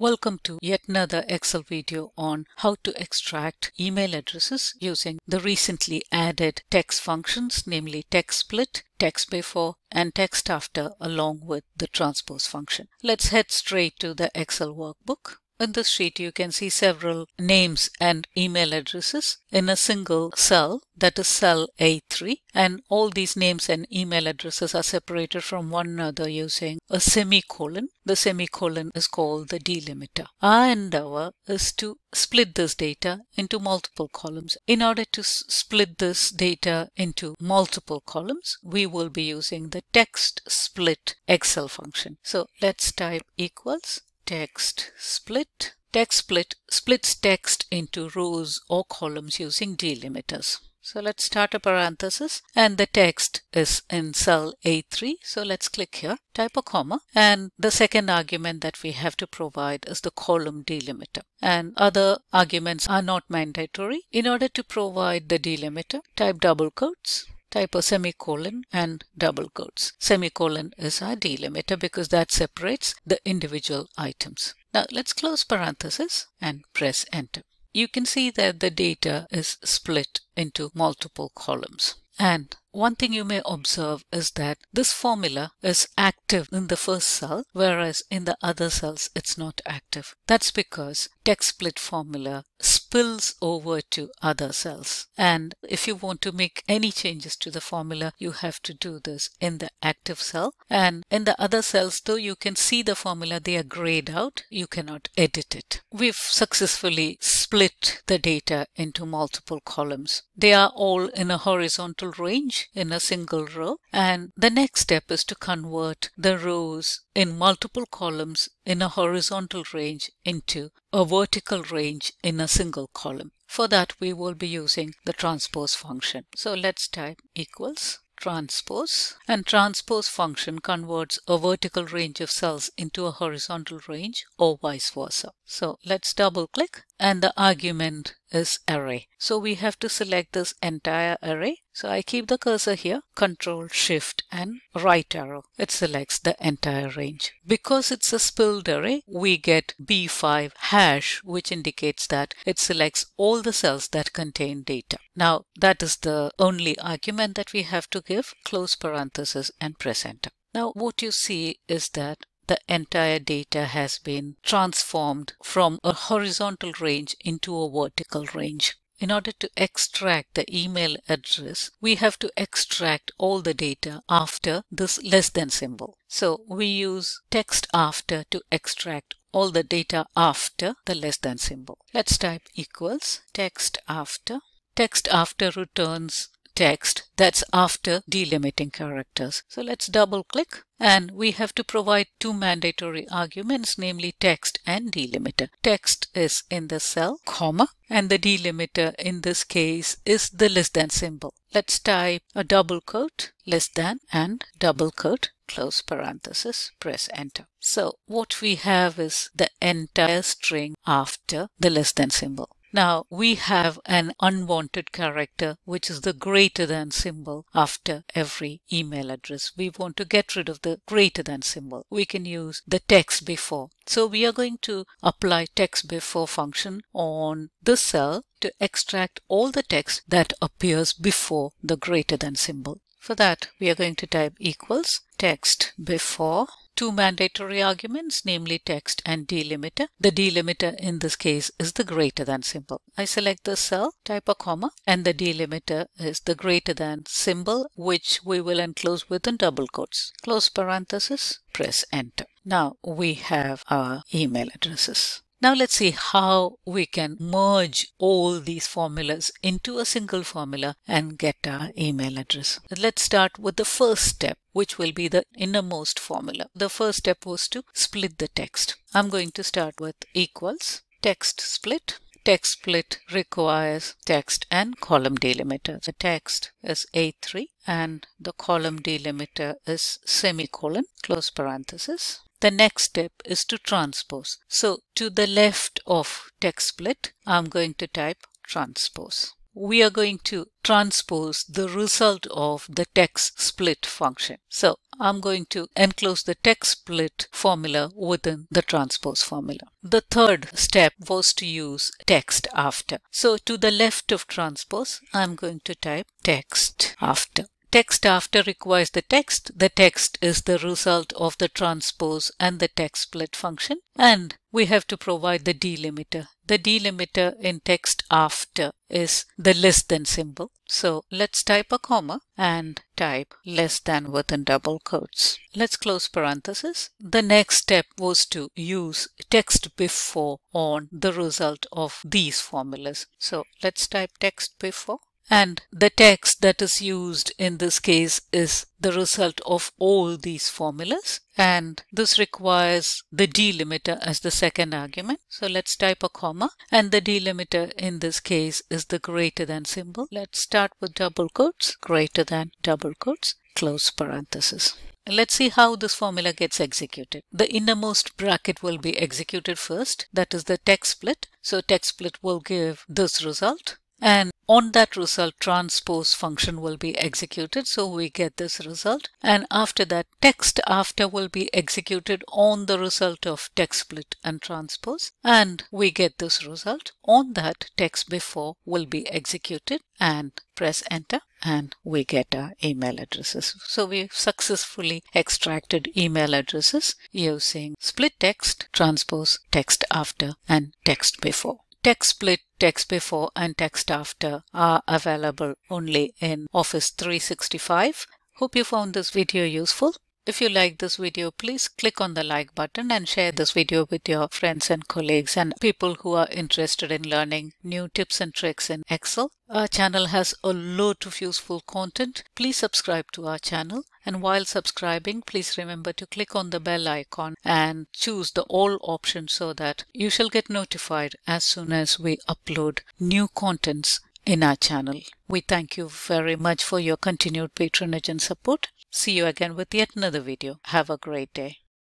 Welcome to yet another Excel video on how to extract email addresses using the recently added text functions, namely text split, text before, and text after along with the transpose function. Let's head straight to the Excel workbook. In this sheet, you can see several names and email addresses in a single cell, that is cell A3. And all these names and email addresses are separated from one another using a semicolon. The semicolon is called the delimiter. Our endeavor is to split this data into multiple columns. In order to split this data into multiple columns, we will be using the text split Excel function. So let's type equals text split. Text split splits text into rows or columns using delimiters. So let's start a parenthesis and the text is in cell A3. So let's click here, type a comma and the second argument that we have to provide is the column delimiter and other arguments are not mandatory. In order to provide the delimiter, type double quotes type a semicolon and double quotes. Semicolon is our delimiter because that separates the individual items. Now let's close parenthesis and press enter. You can see that the data is split into multiple columns. And one thing you may observe is that this formula is active in the first cell, whereas in the other cells it's not active. That's because text split formula spills over to other cells. And if you want to make any changes to the formula, you have to do this in the active cell. And in the other cells, though you can see the formula, they are grayed out. You cannot edit it. We've successfully split the data into multiple columns. They are all in a horizontal range in a single row. And the next step is to convert the rows in multiple columns in a horizontal range into a vertical range in a single column. For that, we will be using the transpose function. So let's type equals transpose and transpose function converts a vertical range of cells into a horizontal range or vice versa. So let's double click and the argument is array. So we have to select this entire array. So I keep the cursor here, control shift and right arrow. It selects the entire range. Because it's a spilled array, we get B5 hash, which indicates that it selects all the cells that contain data. Now that is the only argument that we have to give, close parenthesis and press enter. Now what you see is that the entire data has been transformed from a horizontal range into a vertical range. In order to extract the email address, we have to extract all the data after this less than symbol. So we use text after to extract all the data after the less than symbol. Let's type equals text after. Text after returns text that's after delimiting characters. So let's double click and we have to provide two mandatory arguments, namely text and delimiter. Text is in the cell, comma, and the delimiter in this case is the less than symbol. Let's type a double quote, less than, and double quote, close parenthesis, press enter. So what we have is the entire string after the less than symbol. Now we have an unwanted character, which is the greater than symbol after every email address. We want to get rid of the greater than symbol. We can use the text before. So we are going to apply text before function on this cell to extract all the text that appears before the greater than symbol. For that, we are going to type equals text before two mandatory arguments, namely text and delimiter. The delimiter in this case is the greater than symbol. I select the cell, type a comma, and the delimiter is the greater than symbol, which we will enclose within double quotes. Close parenthesis, press enter. Now we have our email addresses. Now let's see how we can merge all these formulas into a single formula and get our email address. Let's start with the first step, which will be the innermost formula. The first step was to split the text. I'm going to start with equals text split. Text split requires text and column delimiter. The text is A3 and the column delimiter is semicolon, close parenthesis. The next step is to transpose. So to the left of text split, I'm going to type transpose. We are going to transpose the result of the text split function. So I'm going to enclose the text split formula within the transpose formula. The third step was to use text after. So to the left of transpose, I'm going to type text after. Text after requires the text. The text is the result of the transpose and the text split function. And we have to provide the delimiter. The delimiter in text after is the less than symbol. So let's type a comma and type less than within double quotes. Let's close parenthesis. The next step was to use text before on the result of these formulas. So let's type text before and the text that is used in this case is the result of all these formulas and this requires the delimiter as the second argument. So let's type a comma and the delimiter in this case is the greater than symbol. Let's start with double quotes, greater than double quotes, close parenthesis. Let's see how this formula gets executed. The innermost bracket will be executed first, that is the text split. So text split will give this result and on that result transpose function will be executed. So we get this result. And after that text after will be executed on the result of text split and transpose. And we get this result. On that text before will be executed. And press enter. And we get our email addresses. So we've successfully extracted email addresses using split text, transpose, text after and text before text split, text before and text after are available only in Office 365. Hope you found this video useful. If you like this video, please click on the like button and share this video with your friends and colleagues and people who are interested in learning new tips and tricks in Excel. Our channel has a lot of useful content. Please subscribe to our channel. And while subscribing, please remember to click on the bell icon and choose the all option so that you shall get notified as soon as we upload new contents in our channel. We thank you very much for your continued patronage and support. See you again with yet another video. Have a great day.